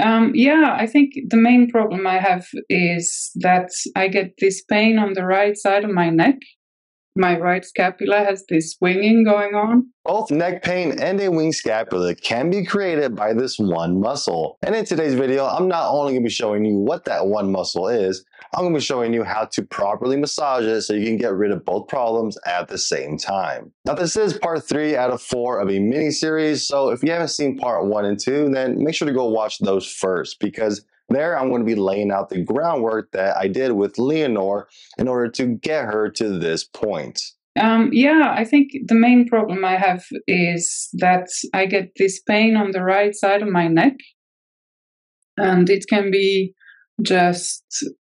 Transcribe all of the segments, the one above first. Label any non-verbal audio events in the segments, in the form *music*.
Um, yeah, I think the main problem I have is that I get this pain on the right side of my neck. My right scapula has this swinging going on. Both neck pain and a wing scapula can be created by this one muscle. And in today's video, I'm not only going to be showing you what that one muscle is, I'm going to be showing you how to properly massage it so you can get rid of both problems at the same time. Now this is part three out of four of a mini series. So if you haven't seen part one and two, then make sure to go watch those first because there, I'm going to be laying out the groundwork that I did with Leonore in order to get her to this point. Um, yeah, I think the main problem I have is that I get this pain on the right side of my neck. And it can be just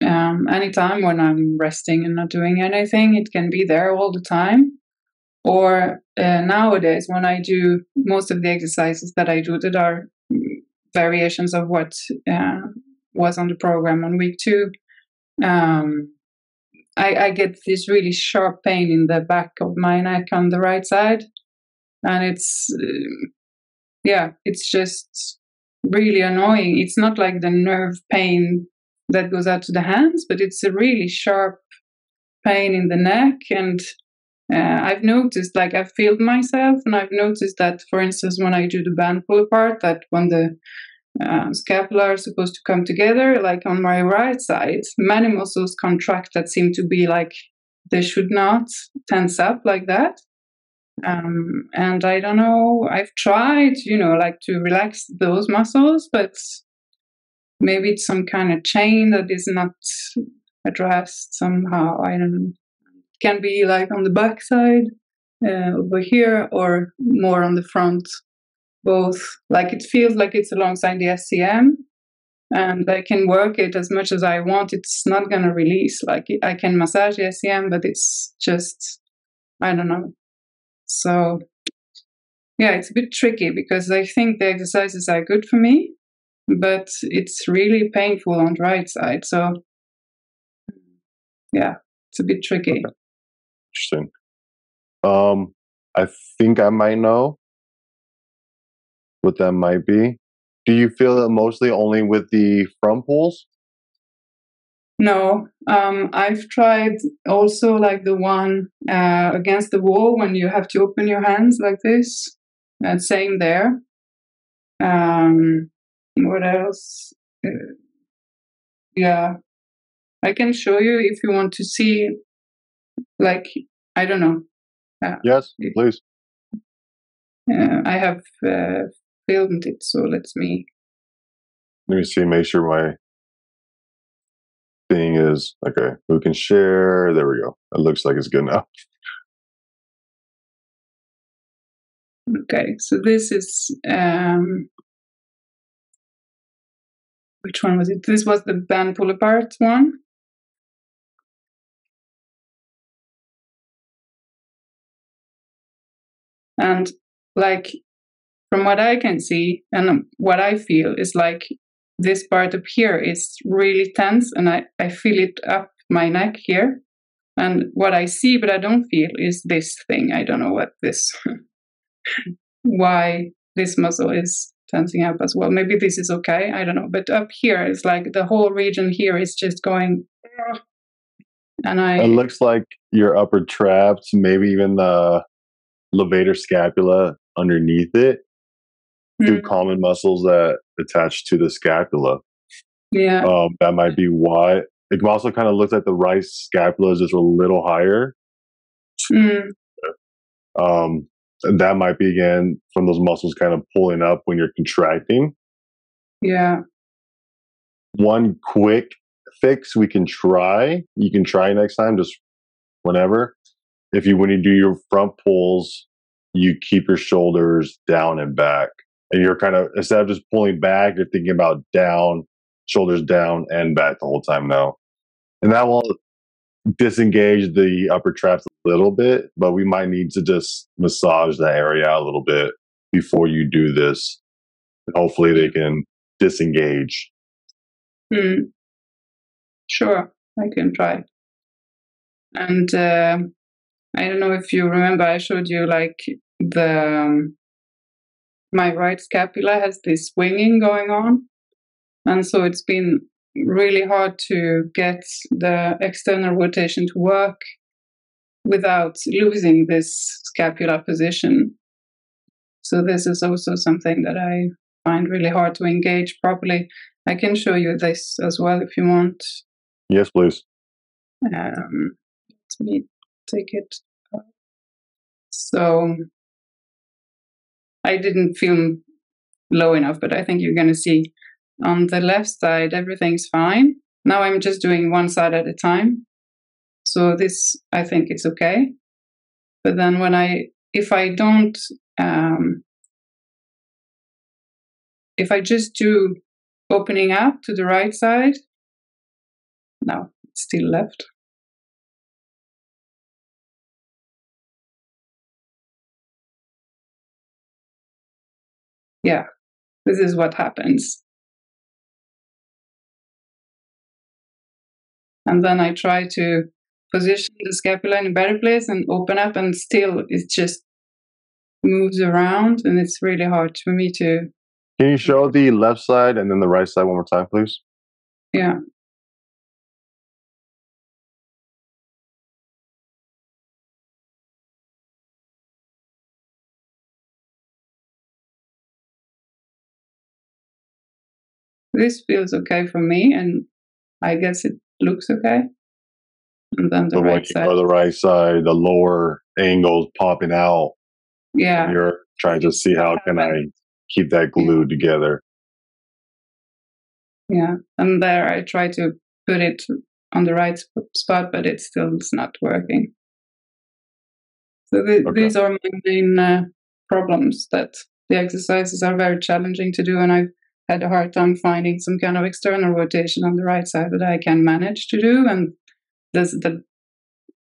um, anytime when I'm resting and not doing anything, it can be there all the time. Or uh, nowadays, when I do most of the exercises that I do that are variations of what uh, was on the program on week two, um, I, I, get this really sharp pain in the back of my neck on the right side, and it's uh, yeah, it's just really annoying. It's not like the nerve pain that goes out to the hands, but it's a really sharp pain in the neck and. Uh, I've noticed, like I've felt myself, and I've noticed that, for instance, when I do the band pull apart, that when the uh, scapula are supposed to come together, like on my right side. Many muscles contract that seem to be like they should not tense up like that. Um, and I don't know, I've tried, you know, like to relax those muscles, but maybe it's some kind of chain that is not addressed somehow. I don't know. Can be like on the back side uh, over here or more on the front both like it feels like it's alongside the SCM and I can work it as much as I want. It's not going to release. Like I can massage the SCM, but it's just, I don't know. So yeah, it's a bit tricky because I think the exercises are good for me, but it's really painful on the right side. So yeah, it's a bit tricky. Interesting. Um, I think I might know what that might be. Do you feel it mostly only with the front pulls? No, um, I've tried also like the one uh, against the wall when you have to open your hands like this. Uh, same there. Um, what else? Uh, yeah, I can show you if you want to see. Like I don't know. Uh, yes, please. Uh, I have uh, filmed it, so let's me. Let me see, make sure my thing is okay. We can share. There we go. It looks like it's good now. Okay, so this is um, which one was it? This was the band pull apart one. And like from what I can see and what I feel is like this part up here is really tense and I, I feel it up my neck here. And what I see but I don't feel is this thing. I don't know what this, *laughs* why this muscle is tensing up as well. Maybe this is okay. I don't know. But up here, it's like the whole region here is just going. And I. It looks like your upper traps, maybe even the levator scapula underneath it two mm-hmm. common muscles that attach to the scapula. Yeah. Um, that might be why. It also kind of looks like the right scapula is just a little higher. Mm. Um, that might be again from those muscles kind of pulling up when you're contracting. Yeah. One quick fix we can try. You can try next time, just whenever. If you when you do your front pulls, you keep your shoulders down and back and you're kind of instead of just pulling back, you're thinking about down, shoulders down and back the whole time now. And that will disengage the upper traps a little bit, but we might need to just massage that area a little bit before you do this. And hopefully they can disengage. Hmm. Sure, I can try. And uh, I don't know if you remember, I showed you like the um, my right scapula has this swinging going on. And so it's been really hard to get the external rotation to work without losing this scapula position. So this is also something that I find really hard to engage properly. I can show you this as well if you want. Yes, please. Um, let me take it. So I didn't film low enough, but I think you're going to see on the left side everything's fine. Now I'm just doing one side at a time. So this I think it's okay. But then when I if I don't um, if I just do opening up to the right side, no, still left. Yeah, this is what happens. And then I try to position the scapula in a better place and open up, and still it just moves around, and it's really hard for me to. Can you show the left side and then the right side one more time, please? Yeah. This feels okay for me, and I guess it looks okay. And then the So right side. to the right side, the lower angles popping out. Yeah. You're trying to see how can I keep that glued together. Yeah, and there I try to put it on the right spot, but it still is not working. So th- Okay. these are my main uh, problems. That the exercises are very challenging to do, and I've had a hard time finding some kind of external rotation on the right side that I can manage to do, and does the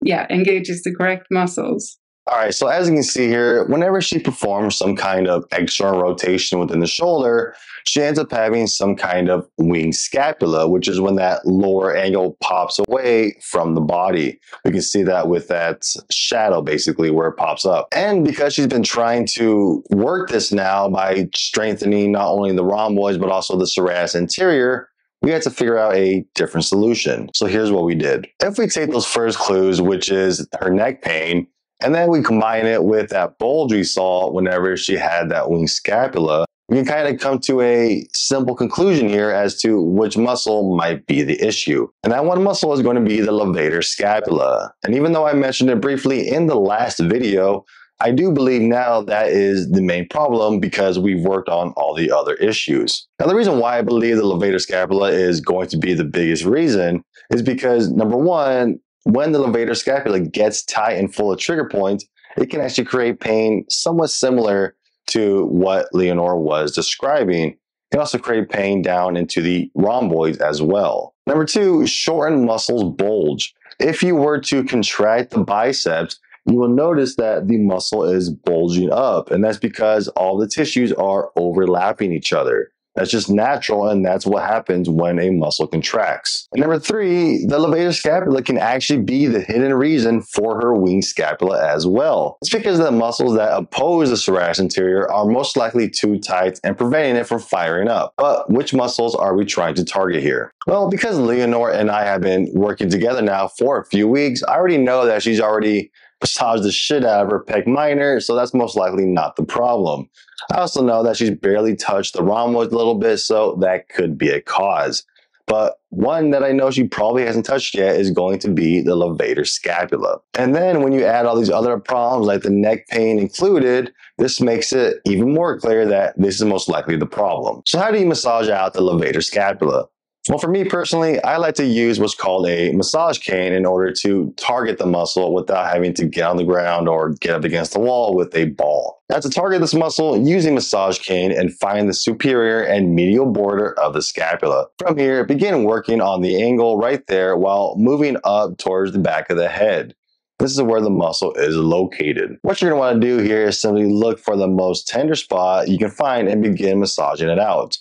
yeah engages the correct muscles. All right, so as you can see here, whenever she performs some kind of external rotation within the shoulder, she ends up having some kind of wing scapula, which is when that lower angle pops away from the body. We can see that with that shadow basically where it pops up. And because she's been trying to work this now by strengthening not only the rhomboids but also the serratus anterior, we had to figure out a different solution. So here's what we did. If we take those first clues, which is her neck pain, and then we combine it with that bulge we saw whenever she had that wing scapula. We can kind of come to a simple conclusion here as to which muscle might be the issue. And that one muscle is going to be the levator scapula. And even though I mentioned it briefly in the last video, I do believe now that is the main problem because we've worked on all the other issues. Now, the reason why I believe the levator scapula is going to be the biggest reason is because number one, when the levator scapula gets tight and full of trigger points, it can actually create pain somewhat similar to what Leonore was describing. It can also create pain down into the rhomboids as well. Number two, shortened muscles bulge. If you were to contract the biceps, you will notice that the muscle is bulging up, and that's because all the tissues are overlapping each other. That's just natural, and that's what happens when a muscle contracts. And number three, the levator scapula can actually be the hidden reason for her wing scapula as well. It's because the muscles that oppose the serratus anterior are most likely too tight and preventing it from firing up. But which muscles are we trying to target here? Well, because Leonore and I have been working together now for a few weeks, I already know that she's already massaged the shit out of her pec minor, so that's most likely not the problem. I also know that she's barely touched the rhomboids a little bit, so that could be a cause. But one that I know she probably hasn't touched yet is going to be the levator scapula. And then when you add all these other problems like the neck pain included, this makes it even more clear that this is most likely the problem. So how do you massage out the levator scapula? Well, for me personally, I like to use what's called a massage cane in order to target the muscle without having to get on the ground or get up against the wall with a ball. Now, to target this muscle, a massage cane and find the superior and medial border of the scapula. From here, begin working on the angle right there while moving up towards the back of the head. This is where the muscle is located. What you're want to do here is simply look for the most tender spot you can find and begin massaging it out.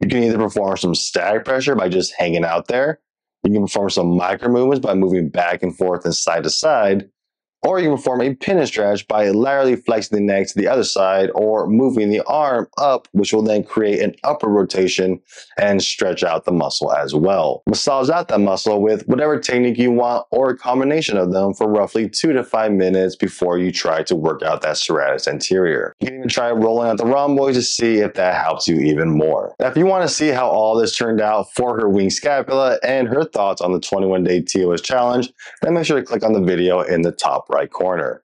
You can either perform some static pressure by just hanging out there. You can perform some micro movements by moving back and forth and side to side. Or you can perform a pin stretch by laterally flexing the neck to the other side or moving the arm up, which will then create an upper rotation and stretch out the muscle as well. Massage out that muscle with whatever technique you want or a combination of them for roughly two to five minutes before you try to work out that serratus anterior. You can even try rolling out the rhomboids to see if that helps you even more. Now, if you want to see how all this turned out for her wing scapula and her thoughts on the 21 day TOS challenge, then make sure to click on the video in the top right corner.